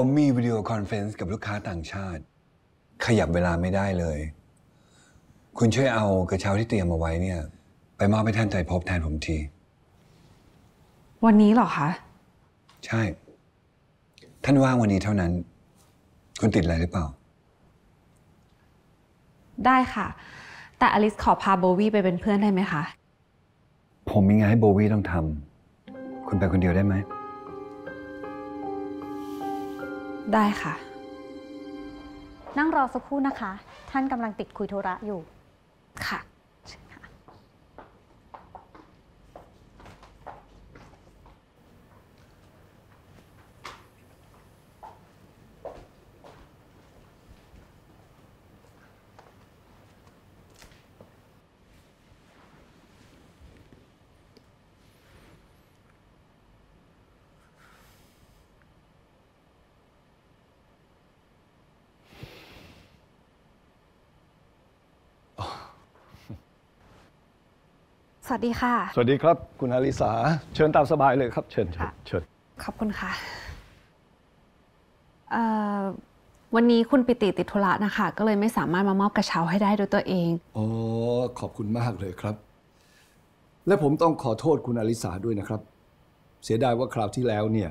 ผมมี video conference กับลูกค้าต่างชาติ ขยับเวลาไม่ได้เลย คุณช่วยเอากระเช้าที่เตรียมเอาไว้เนี่ย ไปมอบให้ท่านไตรภพแทนผมที วันนี้เหรอคะ ใช่ ท่านว่างวันนี้เท่านั้น คุณติดอะไรหรือเปล่า ได้ค่ะ แต่อลิสขอพาโบวี่ไปเป็นเพื่อนได้ไหมคะ ผมมีงานให้โบวี่ต้องทำ คุณไปคนเดียวได้ไหม ได้ค่ะ นั่งรอสักครู่นะคะ ท่านกำลังติดคุยธุระอยู่ ค่ะ สวัสดีค่ะ สวัสดีครับ คุณอาริสา เชิญตามสบายเลยครับ เชิญเชิญค่ะเชิญขอบคุณค่ะเอ่อวันนี้คุณปิติติดธุระนะคะ ก็เลยไม่สามารถมามอบกระเช้าให้ได้ด้วยตัวเองโอ้ขอบคุณมากเลยครับ และผมต้องขอโทษคุณอาริสาด้วยนะครับ เสียดายว่าคราวที่แล้วเนี่ย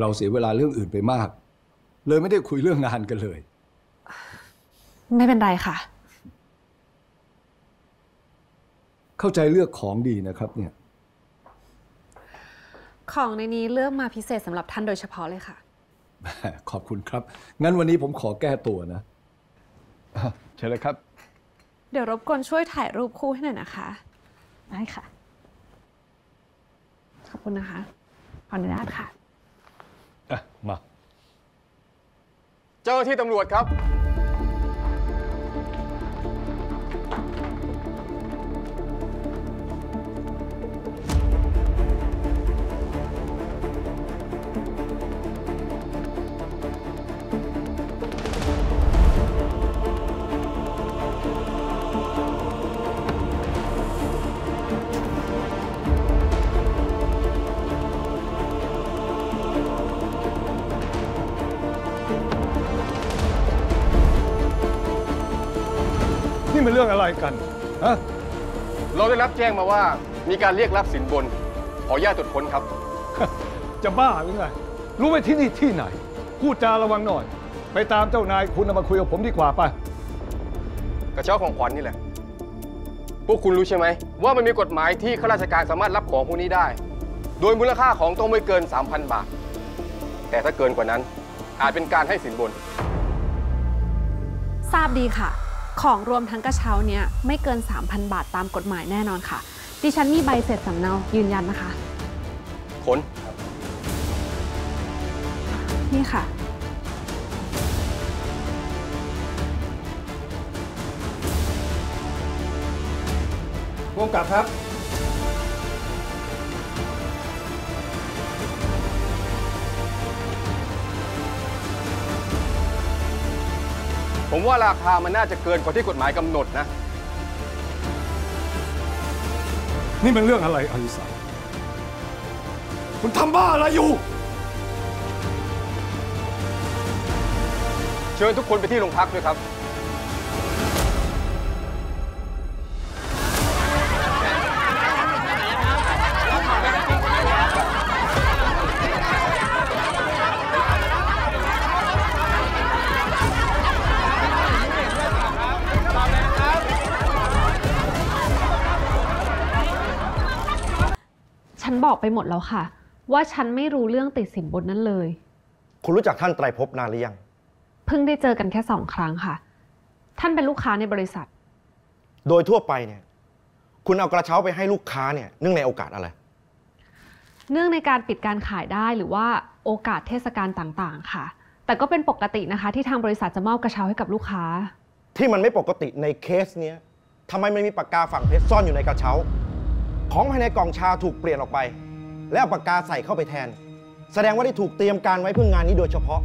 เราเสียเวลาเรื่องอื่นไปมาก เลยไม่ได้คุยเรื่องงานกันเลย ไม่เป็นไรค่ะ เข้าใจเลือกของดีนะครับเนี่ยของในนี้เลือกมาพิเศษสำหรับท่านโดยเฉพาะเลยค่ะ ขอบคุณครับ งั้นวันนี้ผมขอแก้ตัวนะอะเชิญเลยครับ เดี๋ยวรบกวนช่วยถ่ายรูปคู่ให้หน่อยนะคะ ได้ค่ะ ขอบคุณนะคะ ขออนุญาตค่ะอะมา เจ้าหน้าที่ตำรวจครับ นี่มันเรื่องอะไรกันฮะเราได้รับแจ้งมาว่ามีการเรียกรับสินบน ขออนุญาตตรวจค้นครับ จะบ้าหรือไง รู้ไหมที่นี่ที่ไหน พูดจาระวังหน่อย ไปตามเจ้านายคุณเอามาคุยกับผมดีกว่าไป กระเช้าของขวัญนี่แหละ พวกคุณรู้ใช่ไหม ว่ามันมีกฎหมายที่ข้าราชการสามารถรับของพวกนี้ได้ โดยมูลค่าของต้องไม่เกิน 3,000 บาท แต่ถ้าเกินกว่านั้นอาจเป็นการให้สินบน ทราบดีค่ะ ของรวมทั้งกระเช้าเนี้ยไม่เกิน 3,000 บาทตามกฎหมายแน่นอนค่ะ ดิฉันมีใบเสร็จสำเนายืนยันนะคะค้นนี่ค่ะร่วมกับครับ ผมว่าราคามันน่าจะเกินกว่าที่กฎหมายกำหนดนะ นี่มันเรื่องอะไรอลิสาคุณทำบ้าอะไรอยู่ เชิญทุกคนไปที่โรงพักด้วยครับ ฉันบอกไปหมดแล้วค่ะ ว่าฉันไม่รู้เรื่องติดสินบนนั้นเลย คุณรู้จักท่านไตรภพนานหรือยัง เพิ่งได้เจอกันแค่สองครั้งค่ะ ท่านเป็นลูกค้าในบริษัท โดยทั่วไปเนี่ย คุณเอากระเช้าไปให้ลูกค้าเนี่ยเนื่องในโอกาสอะไร เนื่องในการปิดการขายได้หรือว่าโอกาสเทศกาลต่างๆ ค่ะ แต่ก็เป็นปกตินะคะ ที่ทางบริษัทจะมอบกระเช้าให้กับลูกค้า ที่มันไม่ปกติในเคสเนี้ยทำไมมันมีปากกาฝังเพชรซ่อนอยู่ในกระเช้า ของภายในกล่องชาถูกเปลี่ยนออกไป แล้วเอาปากกาใส่เข้าไปแทน แสดงว่าได้ถูกเตรียมการไว้เพื่องานนี้โดยเฉพาะ